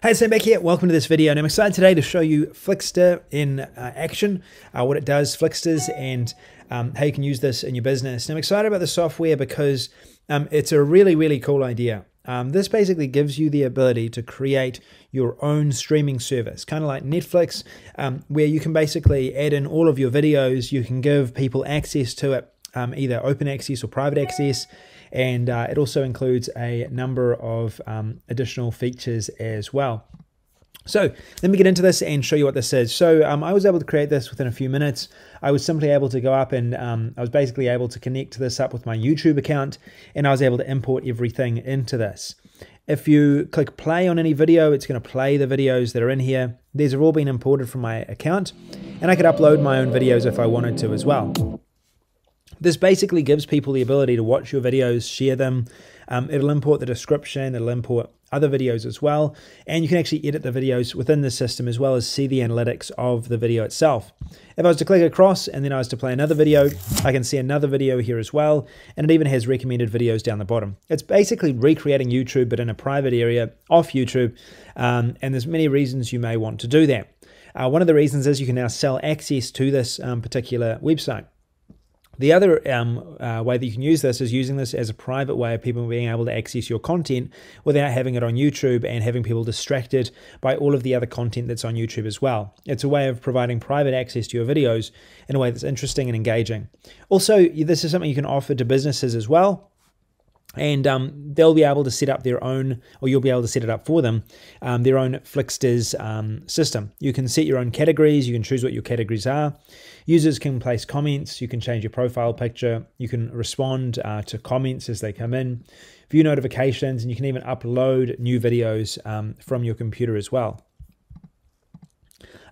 Hey, Sam Bakker here. Welcome to this video, and I'm excited today to show you Flixtor in uh, action, uh, what it does, Flixterz, and um, how you can use this in your business. And I'm excited about the software because um, it's a really, really cool idea. Um, this basically gives you the ability to create your own streaming service, kind of like Netflix, um, where you can basically add in all of your videos. You can give people access to it, um, either open access or private access and uh, it also includes a number of um, additional features as well. So let me get into this and show you what this is. So um, I was able to create this within a few minutes. I was simply able to go up and um, I was basically able to connect this up with my YouTube account and I was able to import everything into this. If you click play on any video, it's going to play the videos that are in here. These have all been imported from my account and I could upload my own videos if I wanted to as well. This basically gives people the ability to watch your videos, share them. Um, it'll import the description, it'll import other videos as well, and you can actually edit the videos within the system as well as see the analytics of the video itself. If I was to click across and then I was to play another video, I can see another video here as well, and it even has recommended videos down the bottom. It's basically recreating YouTube but in a private area off YouTube, um, and there's many reasons you may want to do that. Uh, one of the reasons is you can now sell access to this um, particular website. The other um, uh, way that you can use this is using this as a private way of people being able to access your content without having it on YouTube and having people distracted by all of the other content that's on YouTube as well. It's a way of providing private access to your videos in a way that's interesting and engaging. Also, this is something you can offer to businesses as well and um, they'll be able to set up their own, or you'll be able to set it up for them, um, their own Flixterz um, system. You can set your own categories, you can choose what your categories are. Users can place comments, you can change your profile picture, you can respond uh, to comments as they come in, view notifications, and you can even upload new videos um, from your computer as well.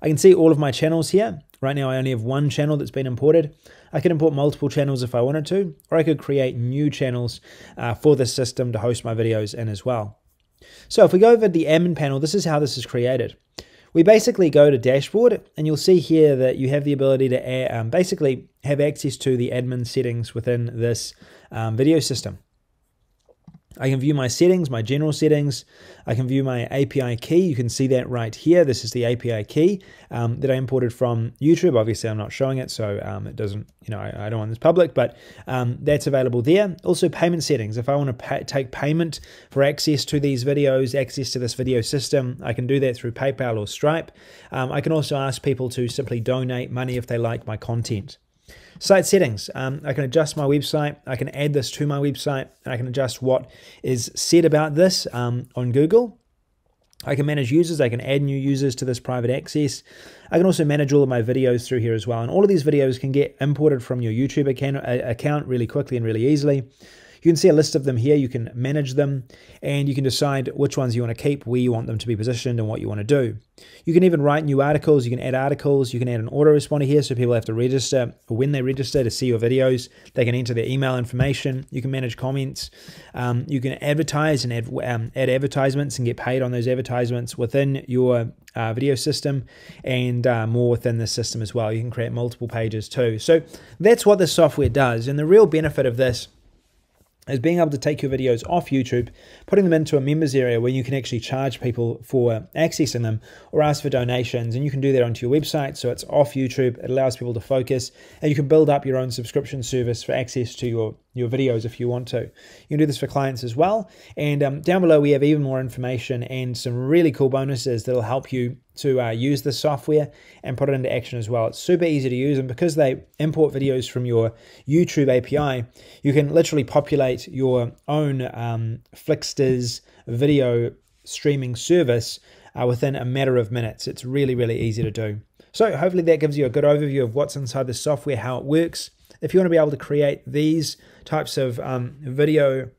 I can see all of my channels here. Right now I only have one channel that's been imported. I could import multiple channels if I wanted to, or I could create new channels uh, for this system to host my videos in as well. So if we go over the admin panel, this is how this is created. We basically go to dashboard and you'll see here that you have the ability to um, basically have access to the admin settings within this um, video system. I can view my settings, my general settings. I can view my API key. You can see that right here. This is the API key um, that I imported from YouTube. Obviously, I'm not showing it, so um, it doesn't, you know, I, I, don't want this public, but um, that's available there. Also, payment settings. If I want to pay, take payment for access to these videos, access to this video system, I can do that through PayPal or Stripe. Um, I can also ask people to simply donate money if they like my content. Site settings. Um, I can adjust my website. I can add this to my website. And I can adjust what is said about this um, on Google. I can manage users. I can add new users to this private access. I can also manage all of my videos through here as well. And all of these videos can get imported from your YouTube account, uh, account really quickly and really easily. You can see a list of them here. You can manage them and you can decide which ones you want to keep, where you want them to be positioned, and what you want to do. You can even write new articles. You can add articles. You can add an autoresponder here so people have to register. When they register to see your videos, they can enter their email information. You can manage comments. Um, you can advertise and add, um, add advertisements and get paid on those advertisements within your uh, video system and uh, more within the system as well. You can create multiple pages too. So that's what the software does. And the real benefit of this is being able to take your videos off YouTube, putting them into a members area where you can actually charge people for accessing them or ask for donations. And you can do that onto your website. So it's off YouTube. It allows people to focus and you can build up your own subscription service for access to your your videos if you want to. You can do this for clients as well. And um, down below, we have even more information and some really cool bonuses that'll help you to uh, use the software and put it into action as well. It's super easy to use, and because they import videos from your YouTube API, you can literally populate your own um, Flixterz video streaming service uh, within a matter of minutes. It's really, really easy to do. So hopefully that gives you a good overview of what's inside the software, how it works, if you want to be able to create these types of um, video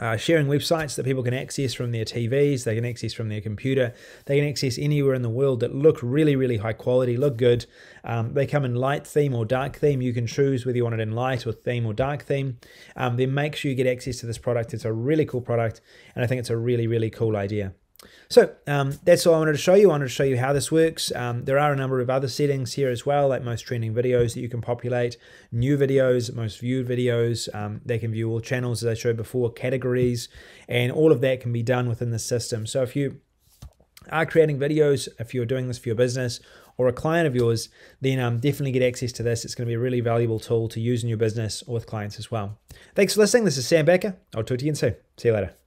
uh, sharing websites that people can access from their TVs, they can access from their computer, they can access anywhere in the world that look really, really high quality, look good. Um, they come in light theme or dark theme. You can choose whether you want it in light or theme or dark theme. Um, then make sure you get access to this product. It's a really cool product, and I think it's a really, really cool idea. So um, that's all I wanted to show you. I wanted to show you how this works. Um, there are a number of other settings here as well, like most trending videos that you can populate, new videos, most viewed videos. Um, they can view all channels as I showed before, categories, and all of that can be done within the system. So if you are creating videos, if you're doing this for your business or a client of yours, then um, definitely get access to this. It's going to be a really valuable tool to use in your business or with clients as well. Thanks for listening. This is Sam Bakker. I'll talk to you again soon. See you later.